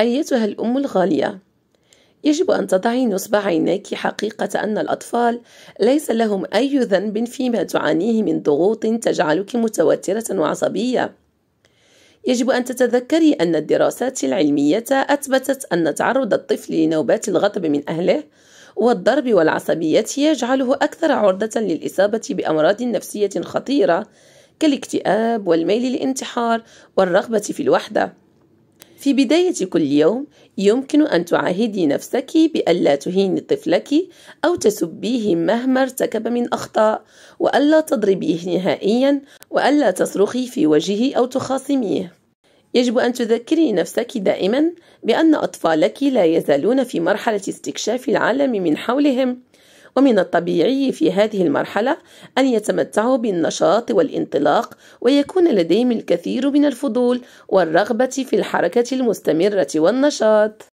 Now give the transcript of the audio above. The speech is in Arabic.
أيتها الأم الغالية. يجب أن تضعي نصب عينيك حقيقة أن الأطفال ليس لهم أي ذنب فيما تعانيه من ضغوط تجعلك متوترة وعصبية. يجب أن تتذكري أن الدراسات العلمية أثبتت أن تعرض الطفل لنوبات الغضب من أهله والضرب والعصبية يجعله أكثر عرضة للإصابة بأمراض نفسية خطيرة كالاكتئاب والميل للانتحار والرغبة في الوحدة. في بداية كل يوم يمكن أن تعاهدي نفسك بألا تهيني طفلك أو تسبيه مهما ارتكب من أخطاء وألا تضربيه نهائيا وألا تصرخي في وجهه أو تخاصميه. يجب أن تذكري نفسك دائما بأن أطفالك لا يزالون في مرحلة استكشاف العالم من حولهم. ومن الطبيعي في هذه المرحلة أن يتمتعوا بالنشاط والانطلاق ويكون لديهم الكثير من الفضول والرغبة في الحركة المستمرة والنشاط.